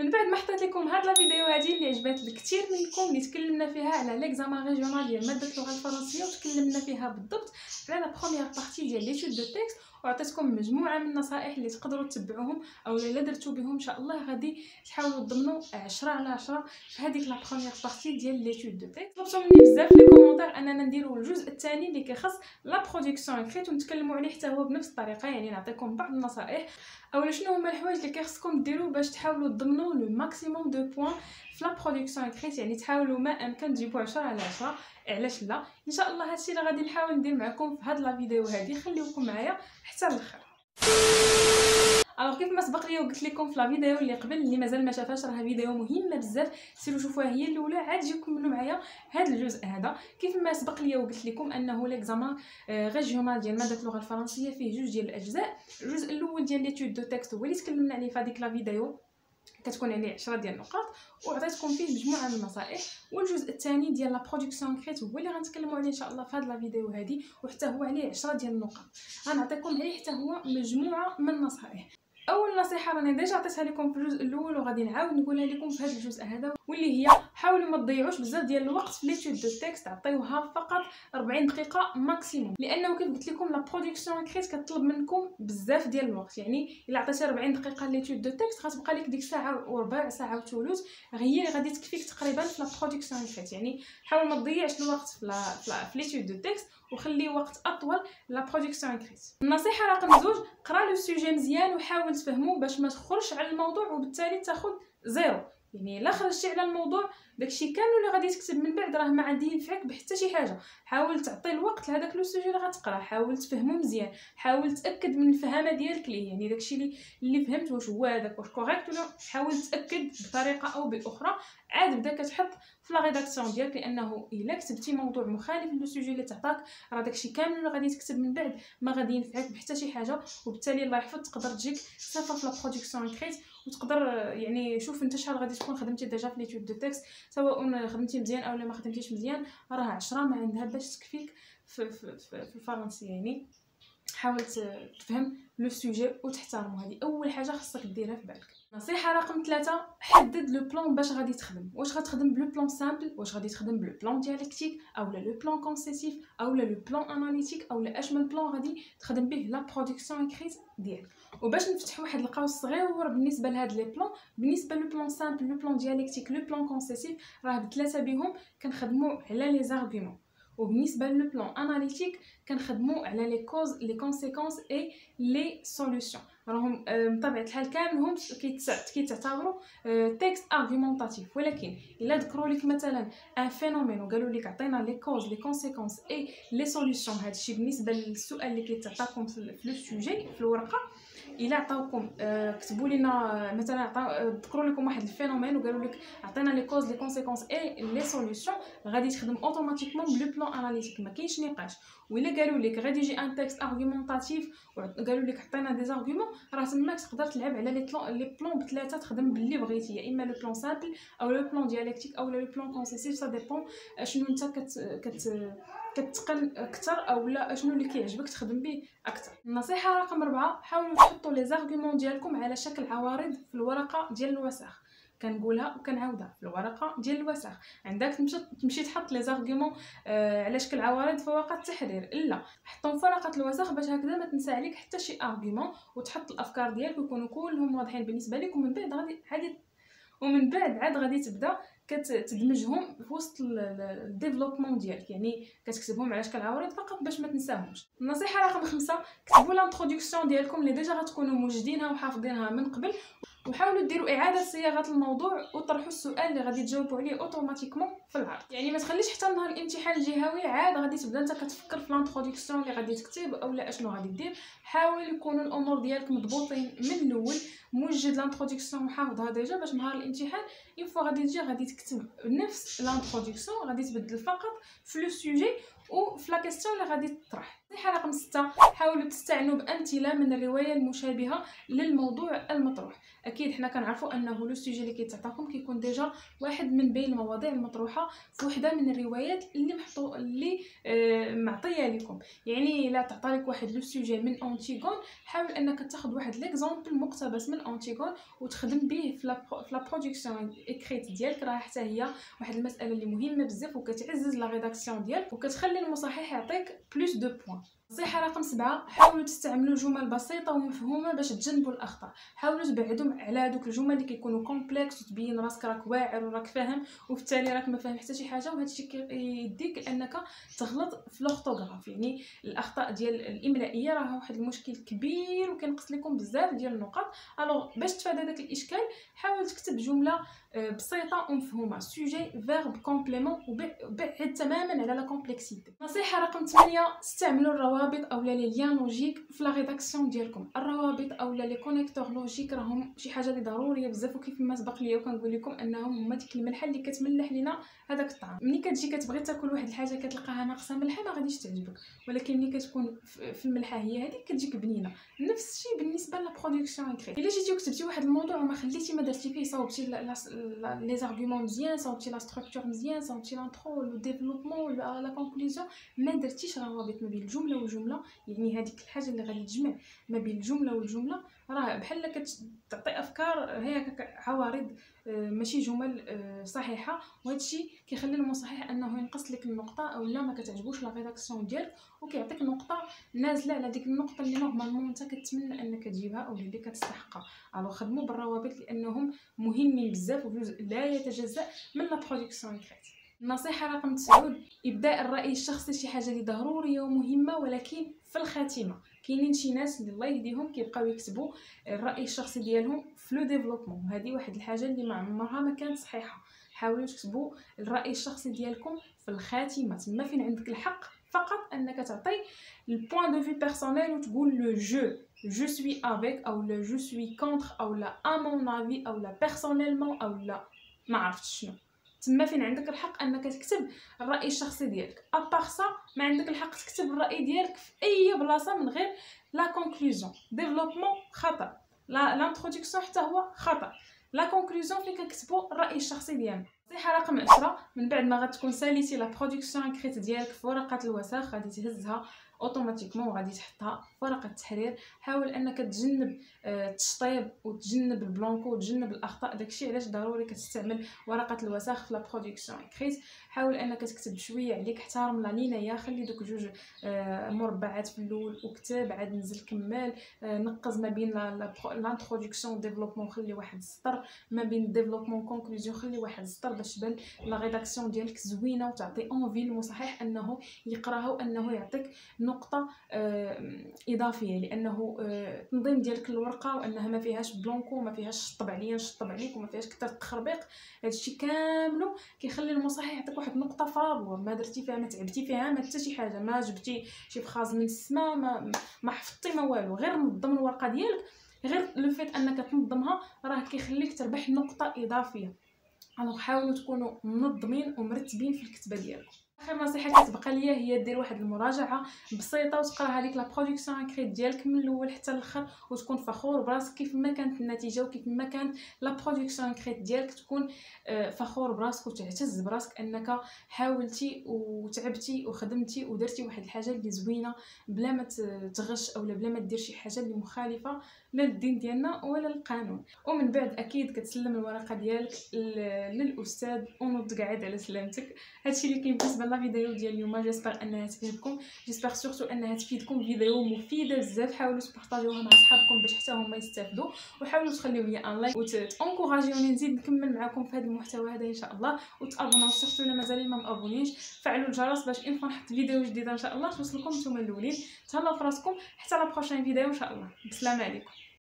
من بعد ما حطيت لكم هاد la vidéo هادي اللي عجبات الكثير منكم اللي تكلمنا فيها على l'examen régional ديال مادة اللغة الفرنسية وتكلمنا فيها بالضبط على la première partie ديال l'étude de texte وعطيتكم مجموعة من النصائح اللي تقدروا تتبعوهم أو الا درتو بهم. إن شاء الله غادي تحاولوا تضمنوا 10 على 10 في هذيك la première partie ديال l'étude de texte طلبتوا مني بزاف les commentaires أننا نديروا الجزء الثاني اللي كيخص la production écrite ونتكلموا عليه حتى هو بنفس الطريقة. يعني نعطيكم بعض النصائح. أولا شنو هما الحوايج اللي كيخصكم ديروا باش تحاولوا تضمنوا le maximum de points في la production écrite يعني تحاولوا ما أمكن تجيبوا 10 على 10 علاش لا؟ إن شاء الله هادشي اللي غادي نحاول ندير معكم في هاد la vidéo هادي خليوكم معايا حتى الآخر alors كيف ما سبق ليا وقلت لكم في la vidéo اللي قبل اللي مازال ما شافاش راه فيديو مهمة بزاف. سيروا شوفوها هي الأولى عاد جيو كملوا معايا هذا الجزء هذا. كيف ما سبق ليا وقلت لكم أنه l'examen régional ديال مادة اللغة الفرنسية فيه جوج ديال الأجزاء. الجزء الأول ديال l'étude de texte هو اللي تكلمنا عليه في هذيك la vidéo كتكون عليه 10 ديال النقاط وعطيتكم فيه مجموعة من النصائح. والجزء الثاني ديال la production écrite هو اللي غنتكلموا عليه إن شاء الله في هذا la vidéo هذه وحتى هو عليه 10 ديال النقاط. غنعطيكم عليه حتى هو مجموعة من النصائح. أول نصيحة راني déjà عطيتها لكم في الجزء الأول وغادي نعاود نقولها لكم في هذا الجزء هذا واللي هي حاولوا ما تضيعوش بزاف ديال الوقت في l'étude de texte عطيوها فقط 40 دقيقة maximum لأنه كيف قلت لكم la production écrite كطلب منكم بزاف ديال الوقت. يعني إلا عطيتي 40 دقيقة l'étude de texte غتبقى لك ديك ساعه وربع ساعة وثلث هي اللي غادي تكفيك تقريبا في la production écrite يعني حاول ما تضيعش الوقت في في l'étude de texte وخلي وقت أطول la production écrite النصيحة رقم زوج قرا le sujet مزيان وحاول تفهمو باش ما تخرجش على الموضوع وبالتالي تاخذ zéro يعني لا خرجتي على الموضوع داكشي كامل اللي غادي تكتب من بعد راه ما غادي ينفعك بحتى شي حاجة. حاول تعطي الوقت لهداك le sujet اللي غتقرا حاول تفهمو مزيان حاول تأكد من الفهامة ديالك ليه. يعني داكشي اللي اللي فهمت واش هو هذاك واش correct ولا حاول تأكد بطريقة أو باخرى عاد بدا كتحط في la rédaction ديالك لأنه إلا كتبتي موضوع مخالف le sujet اللي تعطاك راه داكشي كامل اللي غادي تكتب من بعد ما غادي ينفعك بحتى شي حاجة. وبالتالي الله يحفظ تقدر تجيك صفر في la production écrite وتقدر يعني شوف انت شحال غادي تكون خدمتي déjà في l'étude de texte سواء خدمتي مزيان أو ما خدمتيش مزيان راه 10 ما عندها باش تكفيك في, في, في, الفرنسي يعني. حاول تفهم le sujet وتحترمو هذه أول حاجة خاصك ديرها في بالك. نصيحة رقم ثلاثة حدد le plan باش غادي تخدم. واش غتخدم ب le plan simple واش غادي تخدم ب le plan dialectique أولا le plan concessif أولا le plan analytique أولا اش من plan غادي تخدم به؟ la production écrite ديالك. وباش نفتح واحد القوس صغير بالنسبة لهاد les plans بالنسبة le plan simple le plan dialectique le plan concessif راه بثلاثة بهم كنخدموا على les arguments وبالنسبة le plan analytique كنخدموا على les causes les conséquences et les solutions راهم بطبيعة الحال كاملهم كيتعتبروا texte argumentatif ولكن إلا ذكروا لك مثلا un phénomène وقالوا لك عطينا les causes les conséquences et les solutions هادشي بالنسبة للسؤال اللي كيتعطاكم في le sujet في الورقة. إلا عطاوكم آه كتبوا لنا مثلا ذكروا لكم واحد ال phénomène وقالوا لك عطينا les causes les conséquences et les solutions غادي تخدم automatiquement ب le plan analytique ما كاينش نقاش. وإلا قالوا لك غادي يجي un texte argumentatif وقالوا لك عطينا des arguments راه تماك تقدر تلعب على les plans les plans بثلاثه تخدم باللي بغيتي. يا إما le plan simple أو le plan dialectique أو le plan concessif ça dépend شنو أنت كت كت كتقن أكثر أو لا شنو اللي كيعجبك تخدم به أكثر النصيحة رقم أربعة حاولوا تحطوا les arguments ديالكم على شكل عوارض في الورقة ديال الوسخ كنقولها وكنعاودها في الورقة ديال الوسخ. عندك تمشي تمشي تحط les arguments آه على شكل عوارض في ورقه التحرير. لا حطهم في ورقة الوسخ باش هكذا ما تنسى عليك حتى شي argument وتحط الأفكار ديالك ويكونوا كلهم واضحين بالنسبة لك ومن بعد غادي عادي ومن بعد عاد غادي تبدأ كتدمجهم في وسط ال développement ديالك. يعني كتكتبهم على شكل عوارض فقط باش ما تنساهمش. النصيحة رقم خمسة كتبوا l'introduction ديالكم اللي déjà غتكونوا موجدينها وحافظينها من قبل وحاولوا ديروا إعادة صياغة الموضوع وطرحوا السؤال اللي غادي تجاوبوا عليه automatiquement في العرض. يعني ما تخليش حتى نهار الامتحان الجهوي عاد غادي تبدأ أنت كتفكر في l'introduction اللي غادي تكتب اولا اشنو غادي دير. حاول يكونوا الأمور ديالك مضبوطين من الأول موجد l'introduction وحافظها déjà باش نهار الامتحان une fois غادي تجي غادي تكتب نفس l'introduction غادي تبدل فقط في le sujet وفي la question اللي غادي تطرح. النصيحه رقم 6 حاولوا تستعنوا بأمثلة من الرواية المشابهة للموضوع المطروح. أكيد حنا كنعرفوا أنه le sujet اللي كيتعطاكم كيكون déjà واحد من بين المواضيع المطروحة في وحدة من الروايات اللي محطو اللي آه معطية لكم. يعني إلا تعطى لك واحد le sujet من اونتيغون حاول أنك تاخذ واحد l'exemple مقتبس من اونتيغون وتخدم به في la production écrite ديالك. راه حتى هي واحد المسألة اللي مهمة بزاف وكتعزز la rédaction ديالك وكتخلي المصحح يعطيك plus de points نصيحه رقم سبعة. حاولوا تستعملوا جمل بسيطة ومفهومة باش تجنبوا الأخطاء. حاولوا تبعدوا على هذوك الجمل اللي كيكونوا complexes وتبين راسك راك واعر وراك فاهم وفي التالي راك ما فاهم حتى شي حاجة وهذا الشيء كيديك أنك تغلط في ال orthographe يعني الأخطاء ديال الإملائية راه واحد المشكل كبير وكينقص لكم بزاف ديال النقاط. alors باش تفادى داك الإشكال حاول تكتب جملة آه، بسيطة ومفهومة. sujet verbe complément وبعد تماما على la complexité نصيحة رقم 8 استعملوا الروابط اولا les liens logiques في la rédaction ديالكم. الروابط اولا les connecteurs logiques راهم شي حاجة اللي ضروريه بزاف وكيف ما سبق ليا وكنقول لكم أنهم هما ديك الملحه اللي كتملح لينا هذاك الطعام. ملي كتجي كتبغي تاكل واحد الحاجة كتلقاها ناقصة ملحة ما غاديش تعجبك. ولكن ملي كتكون في الملحة هي هذيك كتجيك بنينة. نفس الشيء بالنسبة la production écrite إلا جيتي وكتبتي واحد الموضوع وما خليتي ما درتي فيه صوبتي les arguments مزيان صوبتي la structure مزيان صوبتي l'intro le développement la conclusion ما درتيش روابط ما بين الجملة والجمله يعني هذيك الحاجة اللي غادي تجمع ما بين الجملة والجملة. راه بحال كتعطي أفكار هي هي عوارض آه، ماشي جمل آه، صحيحة. وهذا الشيء كيخلي المصحح أنه ينقص لك النقطة أو لا ما كتعجبوش la rédaction ديالك وكيعطيك نقطة نازلة على ديك النقطة اللي normalement أنت كتمنى أنك تجيبها أو اللي كتستحقها. alors خدموا بالروابط لأنهم مهمين بزاف وجزء لا يتجزأ من la production écrite النصيحة رقم 9 إبداء الرأي الشخصي شي حاجة اللي ضروريه ومهمة ولكن في الخاتمة. كاينين شي ناس اللي الله يهديهم كيبقاو يكتبوا الرأي الشخصي ديالهم في le développement. هذه واحد الحاجة اللي ما عمرها ما كانت صحيحة. حاولوا تكتبوا الرأي الشخصي ديالكم في الخاتمة. تما فين عندك الحق؟ فقط أنك تعطي ال point de vue personnel وتقول لو je je suis avec أو لا je suis contre أو لا. à mon avis أو لا. personnellement أو لا. ما عرفتش شنو. تما فين عندك الحق أنك تكتب الرأي الشخصي ديالك. à part ça ما عندك الحق تكتب الرأي ديالك في أي بلاصة من غير la conclusion développement خطأ. لا l'introduction حتى هو خطأ. la conclusion فين كنكتبوا الرأي الشخصي ديالنا. نصيحه رقم 10 من بعد ما غتكون ساليتي la production écrite ديالك في ورقة الوساخ غادي تهزها automatiquement وغادي تحطها في ورقه التحرير. حاول إنك تجنب التشطيب آه، وتجنب ال blanco وتجنب الأخطاء داكشي علاش ضروري كتستعمل ورقة الوساخ في la production écrite حاول إنك تكتب شوية عليك احترم l'alinéa خلي دوك جوج آه، مربعات في الأول وكتب عاد نزل كمال. آه، نقز ما بين l'introduction développement خلي واحد السطر. ما بين développement conclusion خلي واحد السطر باش تبان la rédaction ديالك زوينة وتعطي envie للمصحح إنه يقراها وإنه يعطيك نقطة إضافية لأنه آه، ديالك الورقه وأنها ما فيهاش blanco ما فيهاش شطب عليا نشطب عليك وما فيهاش كثر التخربيق. هادشي كاملو كيخلي المصحح يعطيك واحد النقطة فابور ما درتي فيها ما تعبتي فيها ما حتى شي حاجة ما جبتي شي phrase من السماء ما ما حفظتي ما والو. غير نظم الورقة ديالك. غير le fait أنك تنظمها راه كيخليك تربح نقطة إضافية. alors حاولوا تكونوا منظمين ومرتبين في الكتابه ديالكم. اخر نصيحه كتبقى ليا هي دير واحد المراجعه بسيطه وتقرا هذيك la production écrite ديالك من الأول حتى الآخر وتكون فخور براسك كيف ما كانت النتيجه وكيف ما كانت la production écrite ديالك تكون فخور براسك وتعتز براسك انك حاولتي وتعبتي وخدمتي ودرتي واحد الحاجة اللي زوينه بلا ما تغش اولا بلا ما دير شي حاجة اللي مخالفه لا للدين ديالنا ولا للقانون ومن بعد أكيد كتسلم الورقه ديالك للاستاذ ونوض قاعد على سلامتك هادشي اللي كاين بالنسبة la vidéo ديال اليوم j'espère انها تعجبكم j'espère surtout انها تفيدكم فيديو مفيده بزاف حاولوا تبارطاجيوها مع صحابكم باش حتى هما يستافدوا وحاولوا تخليو لي un like وتـ encourager يوني نزيد نكمل معكم في هذا المحتوى هذا ان شاء الله وتـ abonner او surtout الا مازال ما m'abonner يش فعلوا الجرس باش ان نحط فيديو جديده ان شاء الله توصلكم نتوما الاولين تهلاو فراسكم حتى لا بروشين فيديو ان شاء الله بسلامه عليكم